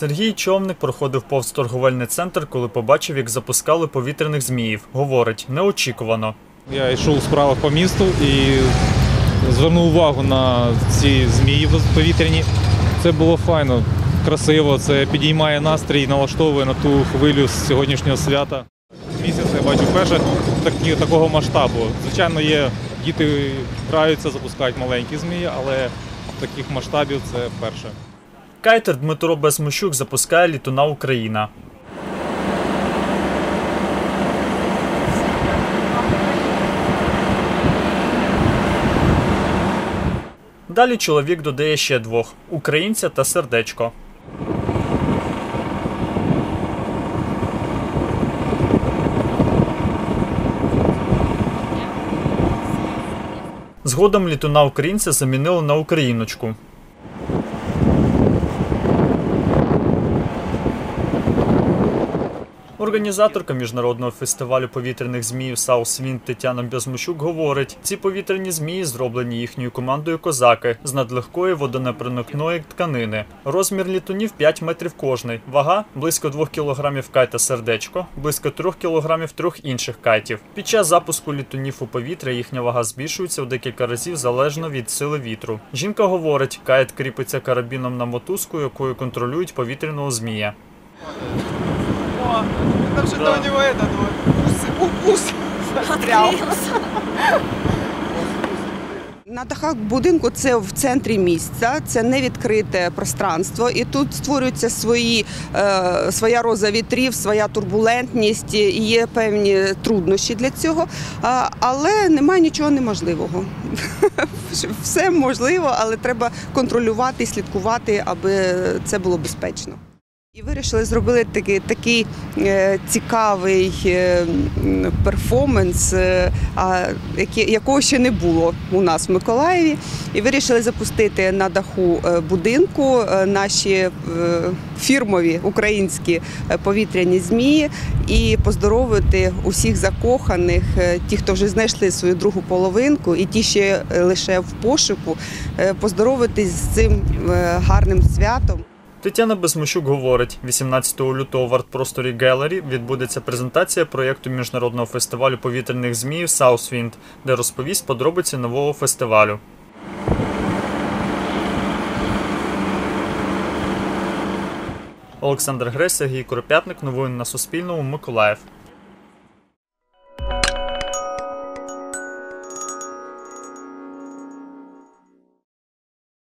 Сергій Човник проходив повз торговельний центр, коли побачив, як запускали повітряних зміїв. Говорить, неочікувано. Я йшов у справах по місту і звернув увагу на ці змії повітряні. Це було файно, красиво, це підіймає настрій, налаштовує на ту хвилю з сьогоднішнього свята. Місяць я бачу вперше такого масштабу. Звичайно, є діти граються, запускають маленькі змії, але таких масштабів це перше. Кайтер Дмитро Безмощук запускає літуна Україна. Далі чоловік додає ще двох українця та сердечко. Згодом літуна українця замінили на україночку. Організаторка міжнародного фестивалю повітряних зміїв Саусвін Тетяна Безмущук говорить, ці повітряні змії зроблені їхньою командою козаки з надлегкої водонепроникної тканини. Розмір літунів 5 метрів кожний. Вага близько 2 кілограмів кайта сердечко, близько 3 кілограмів трьох інших кайтів. Під час запуску літунів у повітря їхня вага збільшується в декілька разів залежно від сили вітру. Жінка говорить, кайт кріпиться карабіном на мотузку, якою контролюють повітряного змія. О, там что-то у него этот вот, ус, ус застрял. На дахах будинку це в центрі місця, це не відкрите пространство, і тут створюються свої е, своя роза вітрів, своя турбулентність, і є певні труднощі для цього. А, але немає нічого неможливого. Все можливо, але треба контролювати і слідкувати, аби це було безпечно. І вирішили зробити такий такий е, цікавий е, перформанс, е, якого ще не було у нас в Миколаєві. І вирішили запустити на даху будинку наші фірмові українські повітряні змії і поздоровити усіх закоханих, ті, хто вже знайшли свою другу половинку, і ті ще лише в пошуку, поздоровитись з цим гарним святом. Тетяна Безмощук говорить, 18 лютого в арт-просторі Gallery відбудеться презентація проєкту міжнародного фестивалю повітряних зміїв Southwind, де розповість подробиці нового фестивалю. Олександр Гресь, Сергій Куропятник. Новини на Суспільному. Миколаїв.